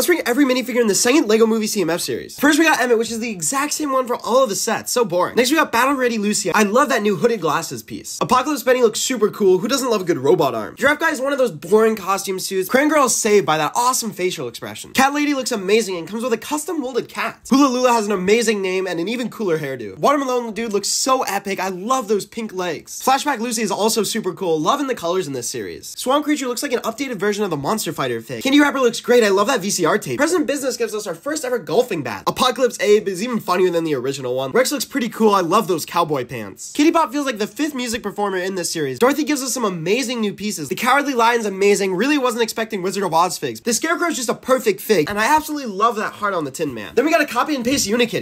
Let's bring every minifigure in the second LEGO Movie CMF series. First, we got Emmet, which is the exact same one for all of the sets. So boring. Next, we got Battle Ready Lucy. I love that new hooded glasses piece. Apocalypse Benny looks super cool. Who doesn't love a good robot arm? Giraffe Guy is one of those boring costume suits. Crayon Girl is saved by that awesome facial expression. Cat Lady looks amazing and comes with a custom molded cat. Hula Lula has an amazing name and an even cooler hairdo. Watermelon Dude looks so epic. I love those pink legs. Flashback Lucy is also super cool. Loving the colors in this series. Swamp Creature looks like an updated version of the Monster Fighter fig. Candy Rapper looks great. I love that VCR tape. President Business gives us our first ever golfing bat. Apocalypse Abe is even funnier than the original one. Rex looks pretty cool. I love those cowboy pants. Kitty Pop feels like the fifth music performer in this series. Dorothy gives us some amazing new pieces. The Cowardly Lion's amazing. Really wasn't expecting Wizard of Oz figs. The Scarecrow is just a perfect fig, and I absolutely love that heart on the Tin Man. Then we got a copy and paste Unikitty.